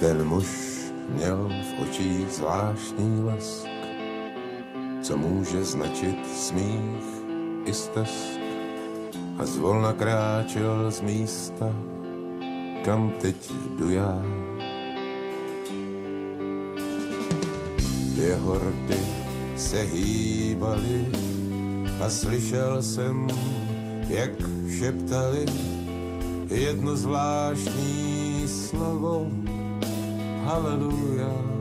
Ten muž měl v očích zvláštní lesk, co může značit smích i stesk. A zvolna kráčel z místa, kam teď jdu já. Jeho rty se hýbaly a slyšel jsem, jak šeptali jedno zvláštní slovo. Haleluja.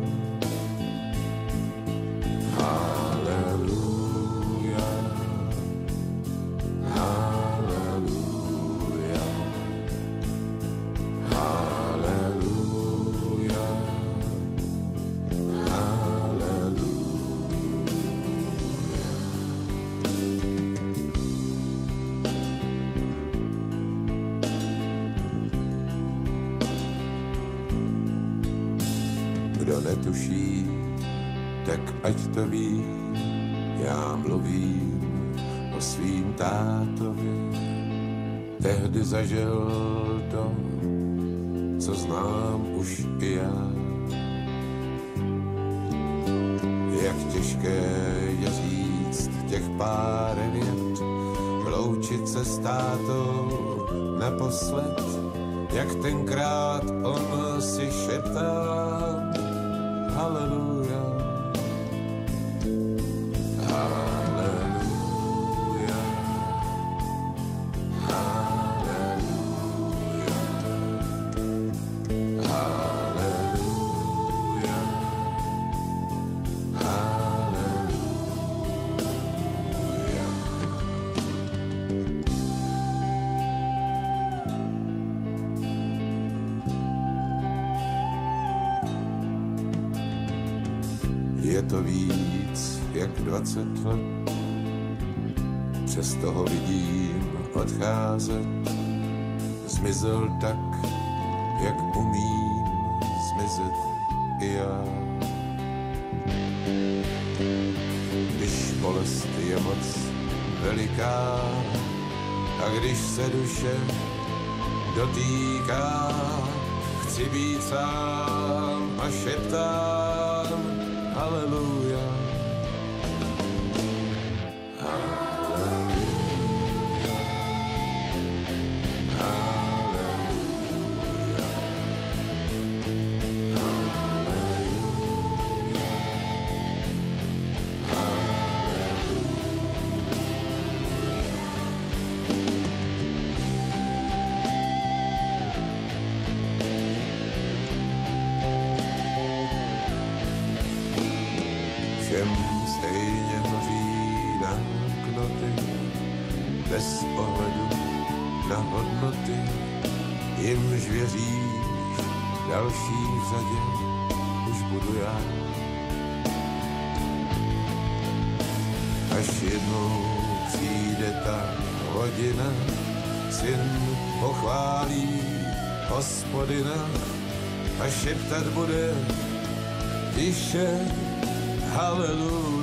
Kdo netuší, tak ať to ví, já mluvím o svým tátovi. Tehdy zažil to, co znám už i já. Jak těžké je říct těch pár vět, loučit se s tátou naposled, jak tenkrát on si šeptal Haleluja. Je to víc jak 20 let, přes toho vidím odcházet. Zmizel tak, jak umím zmizet i já. Když bolest je moc veliká a když se duše dotýká, chci být sám a šeptám Haleluja. Bez ohledu na hodnoty, jimž věříš, další v řadě už budu já. Až jednou přijde ta hodina, syn pochválí hospodina a šeptat bude tiše Hallelujah.